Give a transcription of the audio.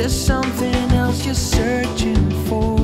there's something else you're searching for.